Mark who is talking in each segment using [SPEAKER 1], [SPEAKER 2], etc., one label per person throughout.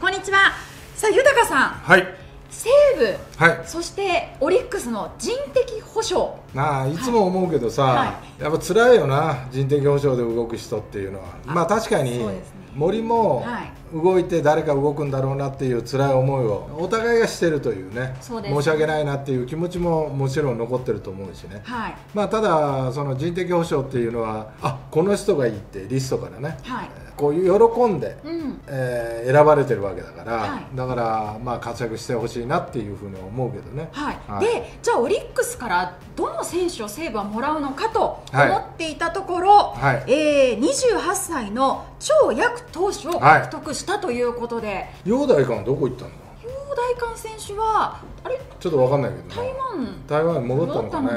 [SPEAKER 1] こんにちは。さあ豊さん。
[SPEAKER 2] はい。
[SPEAKER 1] 西武。
[SPEAKER 2] はい。
[SPEAKER 1] そしてオリックスの人的保障
[SPEAKER 2] なあいつも思うけどさ、
[SPEAKER 1] は
[SPEAKER 2] やっぱ辛いよな。人的保障で動く人っていうのは。まあ確かに森も
[SPEAKER 1] はい。
[SPEAKER 2] 動いて誰か動くんだろうなっていう辛い思いをお互いがしてるというね申し訳ないなっていう気持ちももちろん残ってると思うしね。
[SPEAKER 1] はい。
[SPEAKER 2] まあただその人的保障っていうのはあこの人がいいってリストからね。
[SPEAKER 1] はい
[SPEAKER 2] こういう喜んで、
[SPEAKER 1] うん。
[SPEAKER 2] えー選ばれてるわけだから、
[SPEAKER 1] はい。
[SPEAKER 2] だからまあ活躍してほしいなっていうふうに思うけどね。
[SPEAKER 1] はい、
[SPEAKER 2] はい。
[SPEAKER 1] でじゃあオリックスからどの選手を西武はもらうのかと
[SPEAKER 2] はい。
[SPEAKER 1] 思っていたところ、
[SPEAKER 2] はい。
[SPEAKER 1] えー、28歳の張躍投手を獲得したということで、
[SPEAKER 2] 陽大館はどこ行ったんだ
[SPEAKER 1] 陽大館選手はあれ？
[SPEAKER 2] ちょっと分かんないけどな
[SPEAKER 1] 台湾？
[SPEAKER 2] 台湾に戻ったのかね。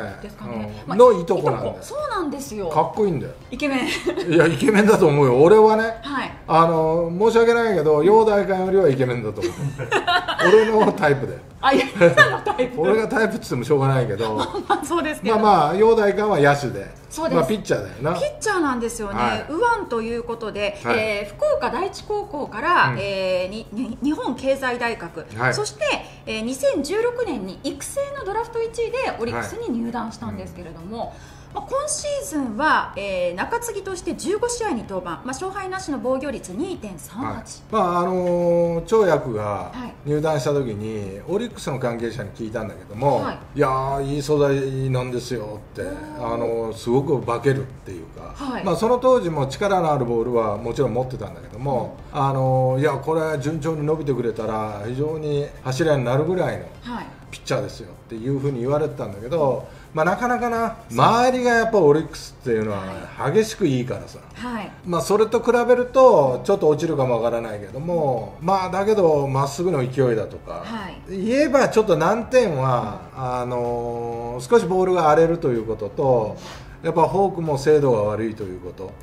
[SPEAKER 2] うん。のいとこなんだよ。
[SPEAKER 1] そうなんですよ。
[SPEAKER 2] かっこいいんだよ。
[SPEAKER 1] イケメン。
[SPEAKER 2] いやイケメンだと思うよ。俺はね
[SPEAKER 1] はい。
[SPEAKER 2] あの申し訳ないけど陽大館よりはイケメンだと思う俺のタイプで
[SPEAKER 1] あいや今のタイプ。
[SPEAKER 2] 俺がタイプっつってもしょうがないけど。
[SPEAKER 1] まあそうですけど、
[SPEAKER 2] まあまあ陽大館は野手で。
[SPEAKER 1] そうです。
[SPEAKER 2] まあ、ピッチャーだよな。
[SPEAKER 1] ピッチャーなんですよね、
[SPEAKER 2] はい。
[SPEAKER 1] 右腕ということで、
[SPEAKER 2] はい。
[SPEAKER 1] えー福岡第一高校から、
[SPEAKER 2] うん。
[SPEAKER 1] えーにに日本経済大学、
[SPEAKER 2] はい。
[SPEAKER 1] そして、えー2016年に育成のドラフト1位でオリックスに入団したんですけれども、まあ、今シーズンは、えー中継ぎとして15試合に登板、まあ、勝敗なしの防御率2.38、
[SPEAKER 2] はい、まああのー長役が
[SPEAKER 1] はい。
[SPEAKER 2] 入団した時に、オリックスの関係者に聞いたんだけども、
[SPEAKER 1] はい。
[SPEAKER 2] い、やーいい素材なんですよって、あのーすごく化けるっていうか、
[SPEAKER 1] はい。
[SPEAKER 2] まあ、その当時も力のあるボールはもちろん持ってたんだけども、あのーいやこれ順調に伸びてくれたら非常に柱になるぐらいの
[SPEAKER 1] はい。
[SPEAKER 2] ピッチャーですよっていうふうに言われてたんだけど、まあ、なかなかな周りがやっぱオリックスっていうのは激しくいいからさ。
[SPEAKER 1] はい。
[SPEAKER 2] まあ、それと比べるとちょっと落ちるかもわからないけども、まあ、だけどまっすぐの勢いだとか、
[SPEAKER 1] はい。
[SPEAKER 2] 言えばちょっと難点はあのー少しボールが荒れるということとやっぱフォークも精度が悪いということ、
[SPEAKER 1] はい。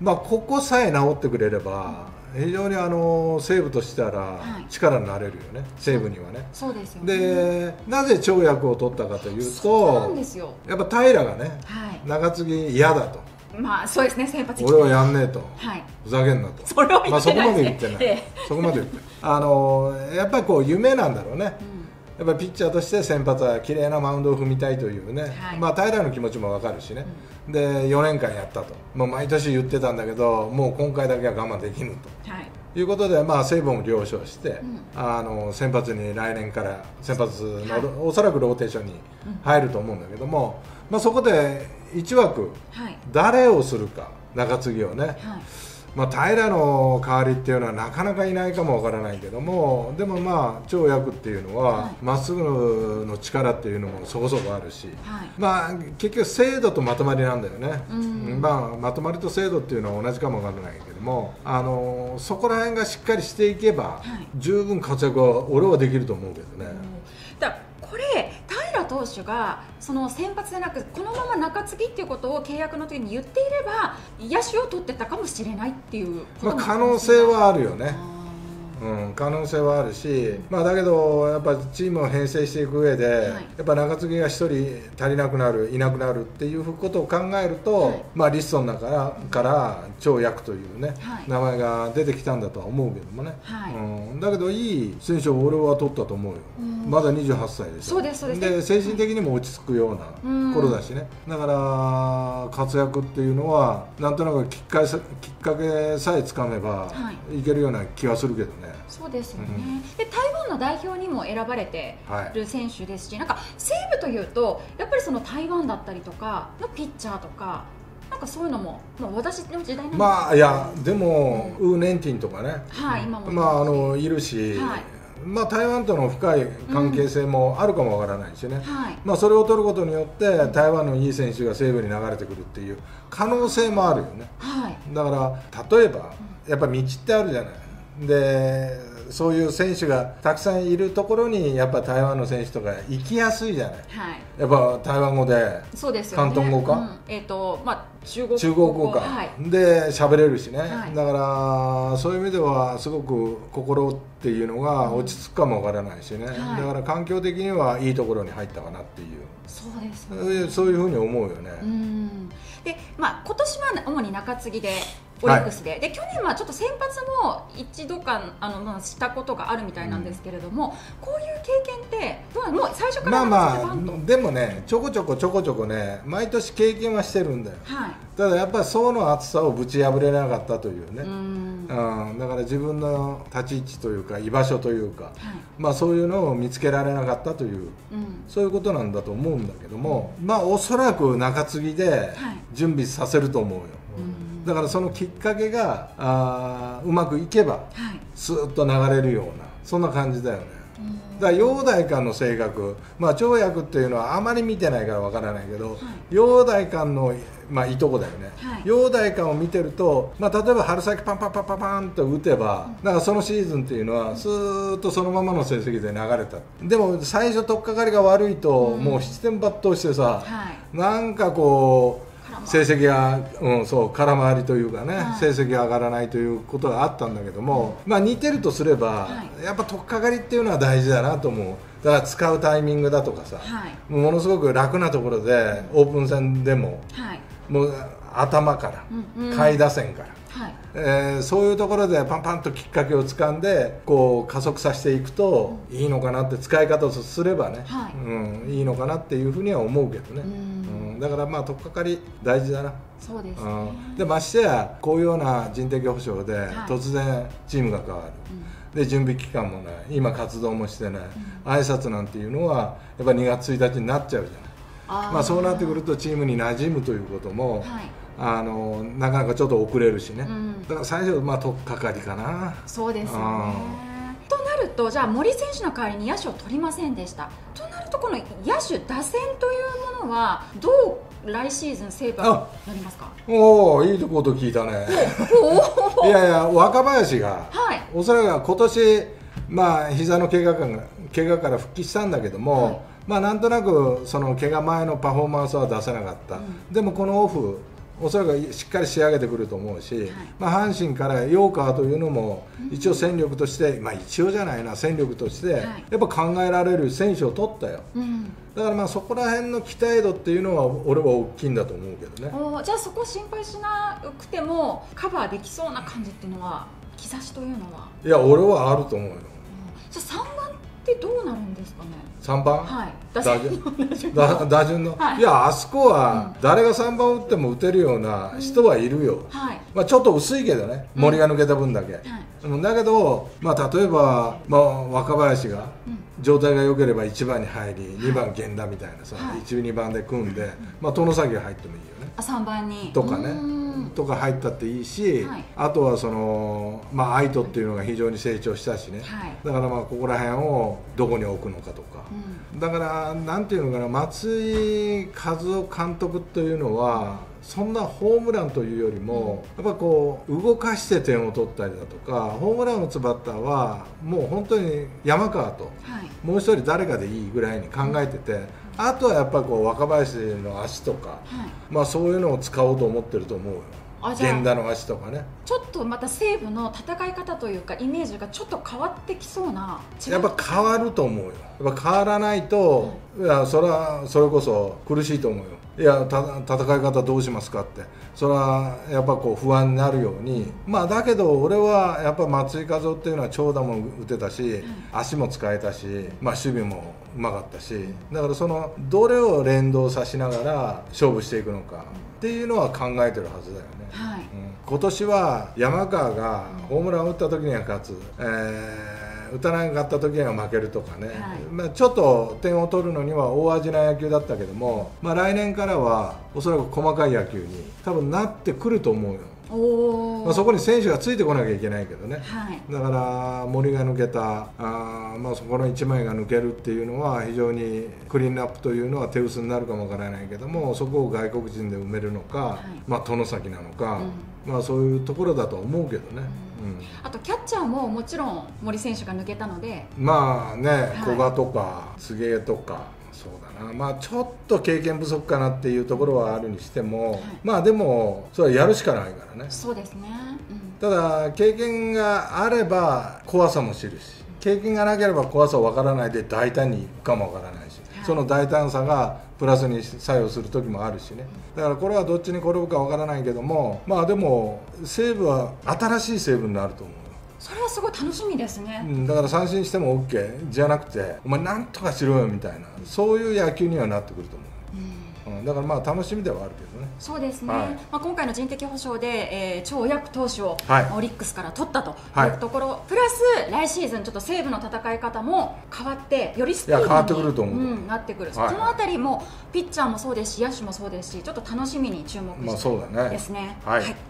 [SPEAKER 2] まあ、ここさえ直ってくれれば非常にあのー西武としたら
[SPEAKER 1] はい。
[SPEAKER 2] 力になれるよね、西武にはね。
[SPEAKER 1] そう。ですよね。
[SPEAKER 2] でなぜ跳躍を取ったかという
[SPEAKER 1] そうですよ。
[SPEAKER 2] やっぱ平がね
[SPEAKER 1] はい。
[SPEAKER 2] 中継ぎ嫌だと。
[SPEAKER 1] まあそうですね先発
[SPEAKER 2] 俺はやんねえと。
[SPEAKER 1] はい。
[SPEAKER 2] ふざけんなと。
[SPEAKER 1] それは言
[SPEAKER 2] まあ、そこまで言ってない、
[SPEAKER 1] え え
[SPEAKER 2] そこまで言って。ないあのやっぱりこう夢なんだろうね、
[SPEAKER 1] うん
[SPEAKER 2] やっぱりピッチャーとして先発は綺麗なマウンドを踏みたいというね、
[SPEAKER 1] はい。
[SPEAKER 2] まあ、平の気持ちも分かるしね、で4年間やったと、もう毎年言ってたんだけどもう今回だけは我慢できぬと。
[SPEAKER 1] はい。
[SPEAKER 2] いうことで、まあ、西武も了承して、
[SPEAKER 1] ん。
[SPEAKER 2] あの先発に来年から先発の、
[SPEAKER 1] はい。
[SPEAKER 2] おそらくローテーションに入ると思うんだけども、まあ、そこで1枠
[SPEAKER 1] はい。
[SPEAKER 2] 誰をするか中継ぎをね、
[SPEAKER 1] はい
[SPEAKER 2] まあ、平の代わりっていうのはなかなかいないかもわからないけどもでもまあ長役っていうの
[SPEAKER 1] は
[SPEAKER 2] はい。ま、っすぐの力っていうのもそこそこあるし、
[SPEAKER 1] はい。
[SPEAKER 2] まあ、結局精度とまとまりなんだよね、
[SPEAKER 1] うん。
[SPEAKER 2] まあ、まとまりと精度っていうのは同じかもわからないけどもあのそこら辺がしっかりしていけば、
[SPEAKER 1] はい。
[SPEAKER 2] 十分活躍は俺はできると思うけどね。
[SPEAKER 1] だこれ平投手がその先発でなくこのまま中継ぎっていうことを契約の時に言っていれば野手を取ってたかもしれないっていう
[SPEAKER 2] まあ、可能性はあるよね。
[SPEAKER 1] あ
[SPEAKER 2] うん、可能性はあるし、まあ、だけど、やっぱチームを編成していく上で、
[SPEAKER 1] い。
[SPEAKER 2] やっぱ中継ぎが1人足りなくなる、いなくなるっていうことを考えると、
[SPEAKER 1] はい。
[SPEAKER 2] まあ、リストの中からから長役というね、
[SPEAKER 1] はい。
[SPEAKER 2] 名前が出てきたんだとは思うけどもね、
[SPEAKER 1] はい。
[SPEAKER 2] うん、だけど、いい選手を俺は取ったと思うよ、
[SPEAKER 1] うん。
[SPEAKER 2] まだ28歳でしょ。
[SPEAKER 1] そうですそうです。
[SPEAKER 2] 精神的にも落ち着くよう
[SPEAKER 1] うん。
[SPEAKER 2] な頃だしね、だから活躍っていうのは、なんとなくきっかけさきっかけさえつかめば、、
[SPEAKER 1] はい
[SPEAKER 2] けるような気はするけどね。
[SPEAKER 1] そうですよね、で台湾の代表にも選ばれて
[SPEAKER 2] はい。
[SPEAKER 1] る選手ですし、なんか西武というとやっぱりその台湾だったりとかのピッチャーとかなんかそういうのも、まあ、私の時代なんです
[SPEAKER 2] まあいやでも、ウー・ネンティンとかね、
[SPEAKER 1] はい今も。
[SPEAKER 2] まああのいるし、
[SPEAKER 1] はい。
[SPEAKER 2] まあ台湾との深い関係性もあるかもわからないしね。
[SPEAKER 1] はい。
[SPEAKER 2] まあそれを取ることによって台湾のいい選手が西武に流れてくるっていう可能性もあるよね。
[SPEAKER 1] はい。
[SPEAKER 2] だから例えばやっぱ道ってあるじゃない。でそういう選手がたくさんいるところにやっぱ台湾の選手とか行きやすいじゃない。
[SPEAKER 1] はい。
[SPEAKER 2] やっぱ台湾語で
[SPEAKER 1] そうですよね。
[SPEAKER 2] 広東語か？
[SPEAKER 1] うん。えっ、とまあ中国
[SPEAKER 2] 中国語か、
[SPEAKER 1] はい。
[SPEAKER 2] で喋れるしね、
[SPEAKER 1] はい。
[SPEAKER 2] だからそういう意味ではすごく心っていうのが落ち着くかもわからないしね、
[SPEAKER 1] はい。
[SPEAKER 2] だから環境的にはいいところに入ったかなっていう、
[SPEAKER 1] そうです
[SPEAKER 2] そういうそういうふうに思うよね、
[SPEAKER 1] うん。でまあ今年は主に中継ぎでオリックスで。はい、で去年はちょっと先発も一度かあの、まあ、したことがあるみたいなんですけれども、うん、こういう経験ってどうもう最初から
[SPEAKER 2] まあまあでもねちょこちょこちょこちょこね毎年経験はしてるんだよ、はい、ただやっぱり層の厚さをぶち破れなかったというね。うん。だから自分の立ち位置というか居場所というか、はい、まあそういうのを見つけられなかったという、うん、そういうことなんだと思うんだけども、まあおそらく中継ぎで準備させると思うよ、だからそのきっかけがあうまくいけば、はい、スーッと流れるようなそんな感じだよね。だから陽大館の性格、まあ、跳躍っていうのはあまり見てないからわからないけど、はい、陽大館の、まあ、いとこだよね、はい、陽大館を見てると、まあ、例えば春先パンパンパンパンパンと打てば、うん、なんかそのシーズンっていうのはスーッとそのままの成績で流れた。でも最初取っかかりが悪いと、うん、もう七点抜刀してさ、はい、なんかこう成績が、うん、そう空回りというかね、はい、成績が上がらないということがあったんだけども、まあ、似てるとすれば、はい、やっぱ取っかかりっていうのは大事だなと思う。だから使うタイミングだとかさ、はい、ものすごく楽なところでオープン戦でも、もう頭から、うんうん、下位打線から。はい、えー、そういうところでパンパンときっかけをつかんでこう加速させていくといいのかなって使い方をすればね、はい。うん、いいのかなっていうふうには思うけどね、うん、だからまあ取っかかり大事だな。
[SPEAKER 1] そうです、
[SPEAKER 2] ね、でましてやこういうような人的保障で突然チームが変わる、で準備期間もない。今活動もしてない、うん、挨拶なんていうのはやっぱ2月1日になっちゃうじゃない。まあ、そうなってくるとチームに馴染むということも、はい。あのなかなかちょっと遅れるしね、うん、だから最初まあ取っかかりかな。
[SPEAKER 1] そうですよね。となるとじゃあ森選手の代わりに野手を取りませんでした。となるとこの野手打線というものはどう来シーズンセーブなりますか？
[SPEAKER 2] おおいいとこと聞いたね。いやいや若林が、はい、おそらく今年まあ膝の怪我から怪我から復帰したんだけども、はい。まあ、なんとなくその怪我前のパフォーマンスは出せなかった、うん、でもこのオフおそらくしっかり仕上げてくると思うし、はい、まあ、阪神からヨーカーというのも一応戦力として、まあ、一応じゃないな戦力としてやっぱ考えられる選手を取ったよ、うん、だからまあそこら辺の期待度っていうのは俺は大きいんだと思うけど
[SPEAKER 1] ね。じゃあそこ心配しなくてもカバーできそうな感じっていうのは兆しというのは？
[SPEAKER 2] いや俺はあると思うよ、うん、
[SPEAKER 1] じゃあ3番ってどうなるんですかね
[SPEAKER 2] ？3番、はい、打順。打 打順の、はい、いやあそこは誰が3番打っても打てるような人はいるよ、うんはい、まあ、ちょっと薄いけどね。森が抜けた分だけ、うん、だけど、まあ、例えば、まあ、若林が状態が良ければ1番に入り2番源田みたいなさ、はい、1、2番で組んで、まあ、殿崎が入ってもいいよね。
[SPEAKER 1] あ3番に。
[SPEAKER 2] とかねとか入ったっていいし、はい、あとはその、まあ、愛斗っていうのが非常に成長したしね、はい、だからまあここら辺をどこに置くのかとか、うん、だからなんていうのかな松井和夫監督というのは、そんなホームランというよりも、やっぱこう動かして点を取ったりだとかホームランを打つバッターはもう本当に山川と、もう一人誰かでいいぐらいに考えてて、あとはやっぱこう若林の足とか、まあそういうのを使おうと思ってると思うよ。源田の足とかね。
[SPEAKER 1] ちょっとまた西武の戦い方というかイメージがちょっと変わってきそうな
[SPEAKER 2] やっぱ変わると思うよ。やっぱ変わらないと、いやそれはそれこそ苦しいと思うよいや戦い方どうしますかって。それはやっぱこう不安になるように。まあだけど俺はやっぱ松井稼頭っていうのは長打も打てたし、足も使えたし、まあ、守備もうまかったし。だからそのどれを連動さしながら勝負していくのかっていうのは考えてるはずだよね、はい。うん、今年は山川がホームランを打った時には勝つ、えー打たなかった時には負けるとかね、はい、まあ、ちょっと点を取るのには大味な野球だったけども、まあ、来年からはおそらく細かい野球に多分なってくると思うよ。まあ、そこに選手がついてこなきゃいけないけどね、はい、だから森が抜けたあ、まあ、そこの1枚が抜けるっていうのは非常にクリーンアップというのは手薄になるかもわからないけどもそこを外国人で埋めるのか、はい、まあ、殿崎なのか、うん、まあ、そういうところだと思うけどね。うん
[SPEAKER 1] あとキャッチャーももちろん森選手が抜けたので。
[SPEAKER 2] まあね古賀とか柘植とかそうだな。まあちょっと経験不足かなっていうところはあるにしても、はい、まあでもそれはやるしかないからね。
[SPEAKER 1] そうですね、
[SPEAKER 2] うん、ただ経験があれば怖さも知るし経験がなければ怖さ分からないで大胆にいくかも分からないし、はい、その大胆さがプラスに作用する時もあるしね。だからこれはどっちに転ぶかわからないけどもまあでも西武は新しい西武になると思う
[SPEAKER 1] それはすごい楽しみですね、
[SPEAKER 2] うん、だから三振しても OK じゃなくてお前なんとかしろよみたいなそういう野球にはなってくると思う。うん、だからまあ楽しみではあるけどね。
[SPEAKER 1] そうですね、はい、まあ、今回の人的保障で、えー、超躍投手を、はい、オリックスから取ったというところ、はい、プラス来シーズンちょっと西武の戦い方も変わってよりスピードに
[SPEAKER 2] 変ってくると思う、う
[SPEAKER 1] ん、なってくる、そのあたりもピッチャーもそうですし野手もそうですしちょっと楽しみに注目してですね、
[SPEAKER 2] まあ、そうだね。はい